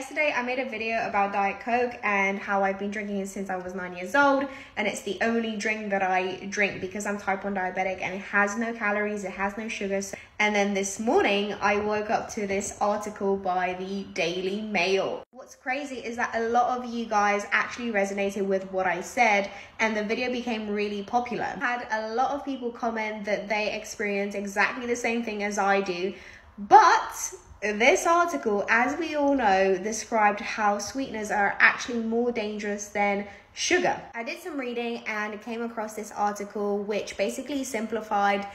Yesterday I made a video about Diet Coke and how I've been drinking it since I was 9 years old and it's the only drink that I drink because I'm type 1 diabetic and it has no calories, it has no sugars. And then this morning I woke up to this article by the Daily Mail. What's crazy is that a lot of you guys actually resonated with what I said and the video became really popular. I had a lot of people comment that they experience exactly the same thing as I do, but this article, as we all know, described how sweeteners are actually more dangerous than sugar. I did some reading and came across this article which basically simplified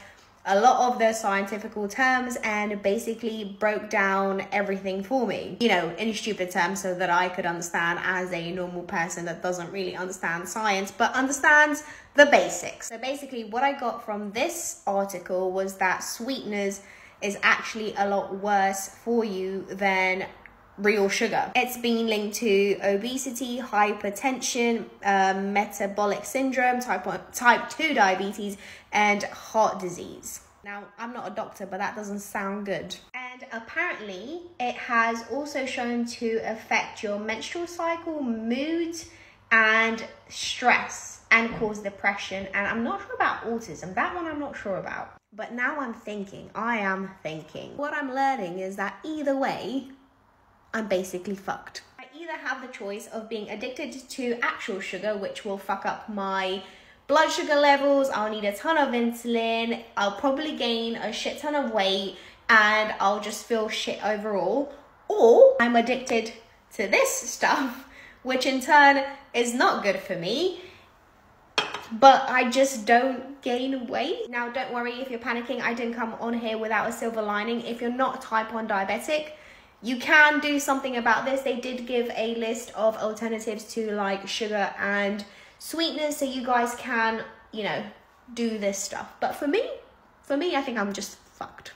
a lot of the scientific terms and basically broke down everything for me, you know, in stupid terms so that I could understand as a normal person that doesn't really understand science but understands the basics. So basically, what I got from this article was that sweeteners is actually a lot worse for you than real sugar. It's been linked to obesity, hypertension, um, metabolic syndrome, type 1, type 2 diabetes, and heart disease. Now, I'm not a doctor, but that doesn't sound good. And apparently, it has also shown to affect your menstrual cycle, mood, and stress, and cause depression. And I'm not sure about autism. That one I'm not sure about. But now I'm thinking, I am thinking. What I'm learning is that either way, I'm basically fucked. I either have the choice of being addicted to actual sugar, which will fuck up my blood sugar levels, I'll need a ton of insulin, I'll probably gain a shit ton of weight, and I'll just feel shit overall. Or I'm addicted to this stuff, which in turn is not good for me but I just don't gain weight. Now, don't worry if you're panicking, I didn't come on here without a silver lining. If you're not type 1 diabetic, you can do something about this. They did give a list of alternatives to like sugar and sweetness, so you guys can, you know, do this stuff. But for me, for me, I think I'm just fucked.